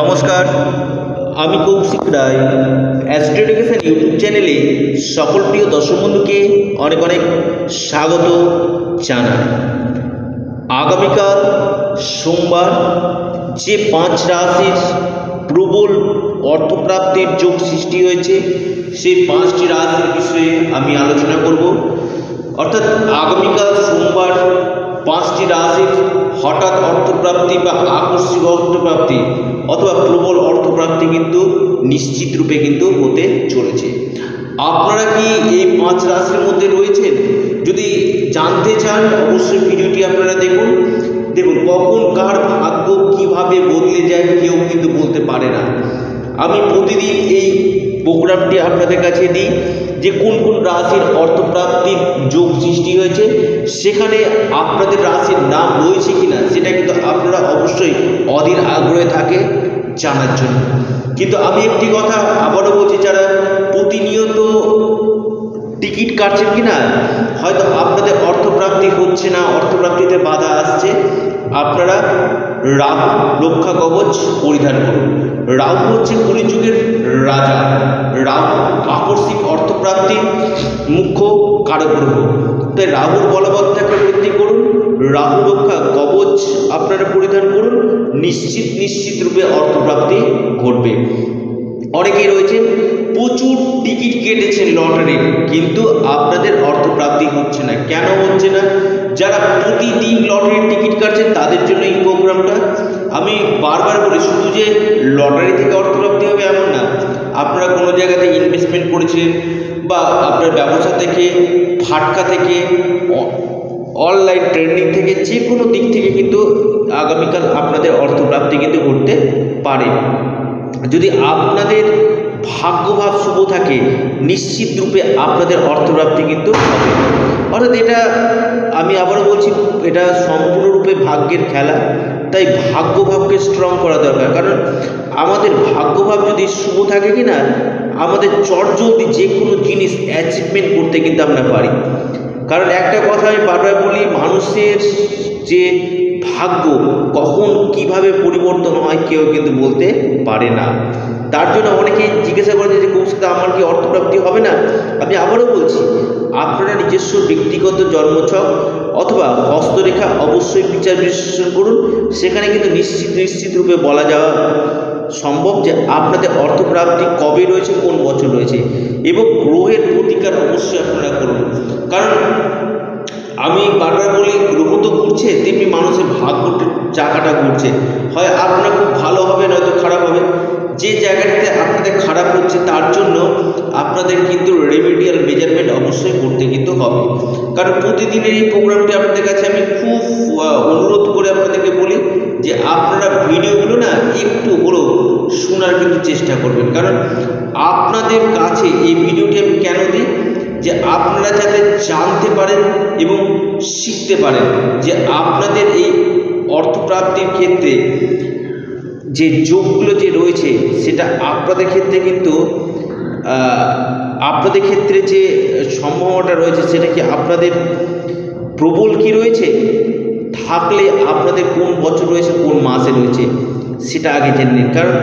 নমস্কার, আমি কৌশিক রায়। অ্যাস্ট্রোডিকেশন ইউটিউব চ্যানেলে সকল প্রিয় দর্শক বন্ধুকে অনেক অনেক স্বাগত জানাই। আগামীকাল সোমবার, যে পাঁচ রাশির প্রবল অর্থপ্রাপ্তির যোগ সৃষ্টি হয়েছে, সেই পাঁচটি রাশির বিষয়ে আমি আলোচনা করব। অর্থাৎ আগামীকাল সোমবার পাঁচটি রাশির হঠাৎ অর্থপ্রাপ্তি বা আকস্মিক অর্থপ্রাপ্তি অথবা প্রবল অর্থপ্রাপ্তি কিন্তু নিশ্চিত রূপে কিন্তু হতে চলেছে। আপনারা কি এই পাঁচ রাশির মধ্যে রয়েছেন? যদি জানতে চান, অবশ্যই ভিডিওটি আপনারা দেখুন। দেখুন, কখন কার ভাগ্য কীভাবে বদলে যায় কেউ কিন্তু বলতে পারে না। আমি প্রতিদিন এই প্রোগ্রামটি আপনাদের কাছে দিই যে কোন কোন রাশির অর্থপ্রাপ্তির যোগ সৃষ্টি হয়েছে সেখানে আপনাদের রাশির নাম রয়েছে কিনা, সেটা কিন্তু আপনারা অবশ্যই অধীর আগ্রহে থাকে জানার জন্য। কিন্তু আমি একটি কথা আবারও বলছি, যারা প্রতিনিয়ত টিকিট কাটছেন কি না হয়তো আপনাদের অর্থপ্রাপ্তি হচ্ছে না, অর্থপ্রাপ্তিতে বাধা আসছে, আপনারা রাহু রক্ষা কবচ পরিধান করুন। রাহু হচ্ছে কলিযুগের রাজা। রাহু আকস্মিক অর্থপ্রাপ্তির মুখ্য কারক গ্রহ। তাই রাহুর বলবত্তাকে বৃদ্ধি করুন। রাহু রক্ষা কবচ আপনারা পরিধান করুন। নিশ্চিত নিশ্চিত রূপে অর্থপ্রাপ্তি ঘটবে। অনেকেই রয়েছে প্রচুর টিকিট কেটেছেন লটারির, কিন্তু আপনাদের অর্থপ্রাপ্তি হচ্ছে না। কেন হচ্ছে না? যারা প্রতিদিন লটারির টিকিট কাটছেন, তাদের জন্য এই প্রোগ্রামটা। আমি বারবার বলি, শুধু যে লটারি থেকে অর্থপ্রাপ্তি হবে এমন না। আপনারা কোনো জায়গাতে ইনভেস্টমেন্ট করেছিলেন বা আপনার ব্যবসা থেকে, ফাটকা থেকে অনলাইন ট্রেন্ডিং থেকে যে কোনো দিক থেকে কিন্তু আগামীকাল আপনাদের অর্থপ্রাপ্তি কিন্তু করতে পারে। যদি আপনাদের ভাগ্যভাব শুভ থাকে, নিশ্চিত রূপে আপনাদের অর্থপ্রাপ্তি কিন্তু হবে। অর্থাৎ এটা আমি আবারও বলছি, এটা সম্পূর্ণরূপে ভাগ্যের খেলা। তাই ভাগ্যভাবকে স্ট্রং করা দরকার। কারণ আমাদের ভাগ্যভাব যদি শুভ থাকে কি না আমাদের চটজলদি যে কোনো জিনিস অ্যাচিভমেন্ট করতে কিন্তু আমরা পারি। কারণ একটা কথা আমি বারবার বলি, মানুষের যে ভাগ্য, কখন কীভাবে পরিবর্তন হয় কেউ কিন্তু বলতে পারে না। তার জন্য অনেকেই জিজ্ঞাসা করে যে কৌশিকদা আমার কি অর্থপ্রাপ্তি হবে না? আমি আবারও বলছি, আপনারা নিজস্ব ব্যক্তিগত জন্মছক অথবা হস্তরেখা অবশ্যই বিচার বিশ্লেষণ করুন। সেখানে কিন্তু নিশ্চিত নিশ্চিত রূপে বলা যাওয়া সম্ভব যে আপনাদের অর্থপ্রাপ্তি কবে রয়েছে, কোন বছর রয়েছে এবং গ্রহের প্রতিকার অবশ্যই আপনারা করুন। কারণ আমি বারবার বলি, গ্রহ তো ঘুরছে, তেমনি মানুষের ভাগ্যটির জায়গাটা ঘুরছে। হয় আপনার খুব ভালো হবে, নয়তো খারাপ হবে। যে জায়গাটাতে আপনাদের খারাপ হচ্ছে, তার জন্য আপনাদের কিন্তু রেমিডিয়াল মেজারমেন্ট অবশ্যই করতে কিন্তু হবে। কারণ প্রতিদিনের এই প্রোগ্রামটি আপনাদের কাছে আমি খুব অনুরোধ করে আপনাদেরকে বলি যে আপনারা ভিডিওগুলো না একটু হলেও শোনার কিন্তু চেষ্টা করবেন। কারণ আপনাদের কাছে এই ভিডিওটি আমি কেন দিই? যে আপনারা যাতে জানতে পারেন এবং শিখতে পারেন যে আপনাদের এই অর্থপ্রাপ্তির ক্ষেত্রে যে যোগগুলো যে রয়েছে, সেটা আপনাদের ক্ষেত্রে কিন্তু আপনাদের ক্ষেত্রে যে সম্ভাবনাটা রয়েছে, সেটা কি আপনাদের প্রবল কি রয়েছে? থাকলে আপনাদের কোন বছর রয়েছে, কোন মাসে রয়েছে, সেটা আগে জেনে নিন। কারণ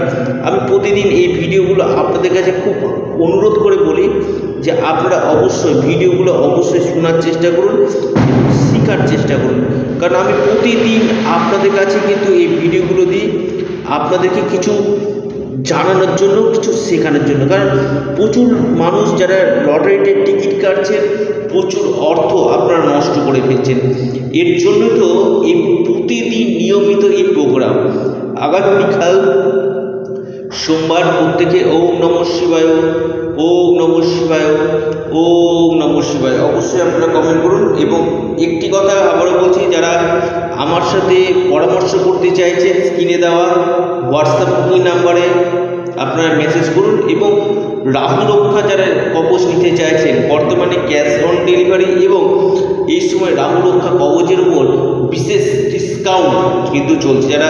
আমি প্রতিদিন এই ভিডিওগুলো আপনাদের কাছে খুব অনুরোধ করে বলি যে আপনারা অবশ্যই ভিডিওগুলো অবশ্যই শোনার চেষ্টা করুন শেখার চেষ্টা করুন। কারণ আমি প্রতিদিন আপনাদের কাছে কিন্তু এই ভিডিওগুলো দিই, আপনাদেরকে কিছু জানানোর জন্য, কিছু শেখানোর জন্য। কারণ প্রচুর মানুষ যারা লটারিতে টিকিট কাটছেন, প্রচুর অর্থ আপনারা নষ্ট করে ফেলছেন। এর জন্য তো এই প্রতিদিন নিয়মিত এই প্রোগ্রাম। আগামীকাল সোমবার প্রত্যেকে ওম নম শিবায়, ওম নম শিবায়, ওম নম শিবায়। অবশ্যই আপনারা কমেন্ট করুন এবং একটি কথা আবারও বলছি, যারা আমার সাথে পরামর্শ করতে চাইছেন স্ক্রিনে দেওয়া হোয়াটসঅ্যাপ নাম্বারে আপনারা মেসেজ করুন এবং রাহু রক্ষা যারা কবচ নিতে চাইছেন, বর্তমানে ক্যাশ অন ডেলিভারি এবং এই সময় রাহু রক্ষা কবচের উপর বিশেষ ডিসকাউন্ট কিন্তু চলছে। যারা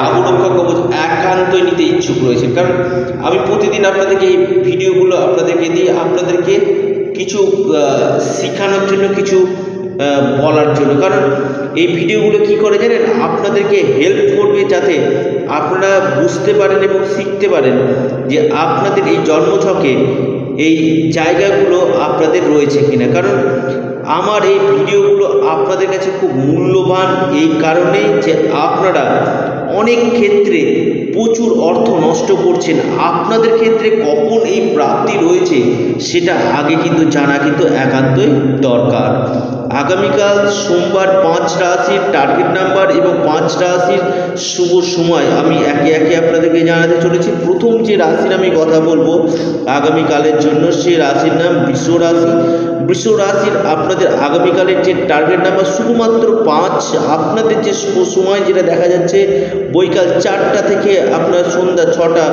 রাহু রক্ষা কবচ একান্তই নিতে ইচ্ছুক রয়েছেন। কারণ আমি প্রতিদিন আপনাদেরকে এই ভিডিওগুলো আপনাদেরকে দিয়ে আপনাদেরকে কিছু শেখানোর জন্য কিছু বলার জন্য। কারণ এই ভিডিওগুলো কি করে জানেন? আপনাদেরকে হেল্প করবে যাতে আপনারা বুঝতে পারেন এবং শিখতে পারেন যে আপনাদের এই জন্মছকে এই জায়গাগুলো আপনাদের রয়েছে কিনা। কারণ আমার এই ভিডিওগুলো আপনাদের কাছে খুব মূল্যবান এই কারণে যে আপনারা অনেক ক্ষেত্রে প্রচুর অর্থ নষ্ট করছেন। আপনাদের ক্ষেত্রে কখন এই প্রাপ্তি রয়েছে সেটা আগে কিন্তু জানা কিন্তু একান্তই দরকার। আগামীকাল সোমবার পাঁচ রাশির টার্গেট নাম্বার এবং পাঁচ রাশির শুভ সময় আমি একে একে আপনাদেরকে জানাতে চলেছি। প্রথম যে রাশির আমি কথা বলব আগামীকালের জন্য সে রাশির নাম বৃষ রাশি। বৃষ রাশির আপনাদের আগামীকালের যে টার্গেট নাম্বার শুধুমাত্র পাঁচ, আপনাদের যে শুভ সময় যেটা দেখা যাচ্ছে বৈকাল চারটা থেকে আপনার সন্ধ্যা ছটা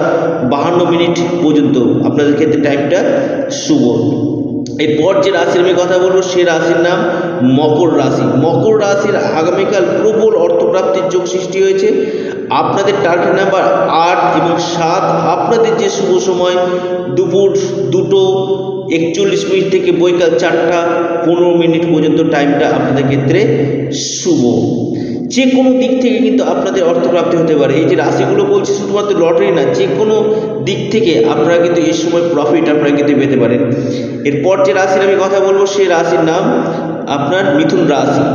বাহান্ন মিনিট পর্যন্ত। আপনাদের ক্ষেত্রে টাইমটা শুভ। এরপর যে রাশির আমি কথা বলব, সে রাশির নাম মকর রাশি। মকর রাশির আগামীকাল প্রবল অর্থপ্রাপ্তির যোগ সৃষ্টি হয়েছে। আপনাদের টার্গেট নাম্বার আট এবং সাত। আপনাদের যে শুভ সময়, দুপুর দুটো একচল্লিশ মিনিট থেকে বৈকাল চারটা, পনেরো মিনিট পর্যন্ত টাইমটা আপনাদের ক্ষেত্রে শুভ। যে কোনো দিক থেকে কিন্তু আপনাদের অর্থপ্রাপ্তি হতে পারে। এই যে রাশিগুলো বলছি, শুধুমাত্র লটারি না, যে কোনো দিক থেকে আপনারা কিন্তু এই সময় প্রফিট আপনারা কিন্তু পেতে পারেন। এরপর যে রাশির আমি কথা বলব, সেই রাশির নাম আপনার মিথুন রাশি।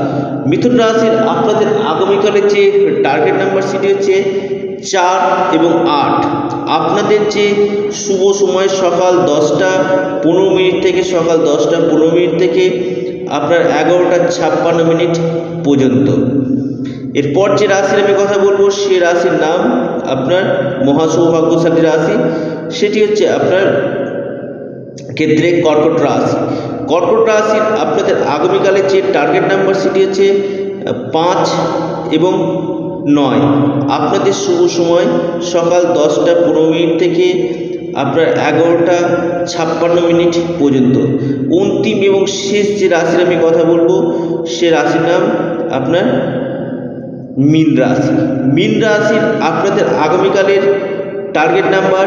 মিথুন রাশির আপনাদের আগামীকালের যে টার্গেট নাম্বার সেটি হচ্ছে চার এবং আট। আপনাদের যে শুভ সময় সকাল দশটা পনেরো মিনিট থেকে সকাল দশটা পনেরো মিনিট থেকে আপনার এগারোটা ছাপ্পান্ন মিনিট পর্যন্ত। এরপর যে রাশির আমি কথা বলব, সে রাশির নাম আপনার মহাসৌভাগ্যশালী রাশি। সেটি হচ্ছে আপনার ক্ষেত্রে কর্কট রাশি। কর্কট রাশির আপনাদের আগামীকালের যে টার্গেট নাম্বার সেটি হচ্ছে পাঁচ এবং নয়। আপনাদের শুভ সময় সকাল দশটা পনেরো মিনিট থেকে আপনার এগারোটা ছাপ্পান্ন মিনিট পর্যন্ত। অন্তিম এবং শেষ যে রাশির আমি কথা বলব, সে রাশির নাম আপনার মীন রাশি। মিন রাশির আপনাদের আগামীকালের টার্গেট নাম্বার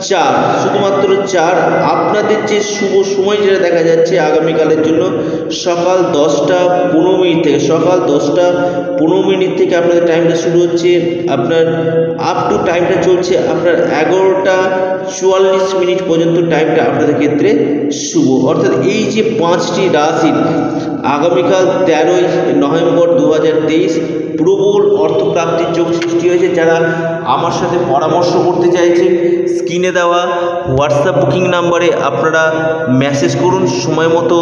চার। শুধুমাত্র চার আপনাদের যে শুভ সময় যেটা দেখা যাচ্ছে আগামীকালের জন্য, সকাল দশটা পনেরো মিনিট থেকে, সকাল দশটা পনেরো মিনিট থেকে আপনাদের টাইমটা শুরু হচ্ছে। আপনার আপ টু টাইমটা চলছে আপনার এগারোটা চুয়াল্লিশ মিনিট পর্যন্ত টাইমটা আপনাদের ক্ষেত্রে শুভ। অর্থাৎ এই যে পাঁচটি রাশির আগামীকাল তেরোই নভেম্বর প্রবল অর্থপ্রাপ্তির যোগ সৃষ্টি হয়েছে। যারা আমার সাথে পরামর্শ করতে চাইছে, স্ক্রিনে দেওয়া হোয়াটসঅ্যাপ বুকিং নাম্বারে আপনারা মেসেজ করুন, সময় মতো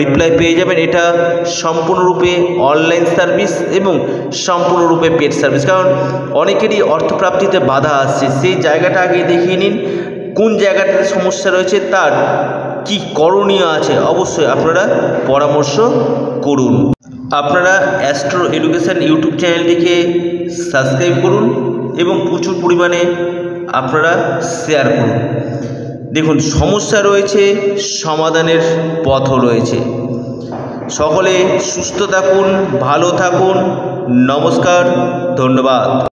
রিপ্লাই পেয়ে যাবেন। এটা সম্পূর্ণরূপে অনলাইন সার্ভিস এবং সম্পূর্ণরূপে পেড সার্ভিস। কারণ অনেকেরই অর্থপ্রাপ্তিতে বাধা আসছে। সেই জায়গাটা আগে দেখিয়ে নিন, কোন জায়গাটাতে সমস্যা রয়েছে, তার কি করণীয় আছে, অবশ্যই আপনারা পরামর্শ করুন। আপনারা অ্যাস্ট্রো এডুকেশান ইউটিউব চ্যানেলটিকে সাবস্ক্রাইব করুন এবং প্রচুর পরিমাণে আপনারা শেয়ার করুন। দেখুন, সমস্যা রয়েছে, সমাধানের পথও রয়েছে। সকলে সুস্থ থাকুন, ভালো থাকুন, নমস্কার, ধন্যবাদ।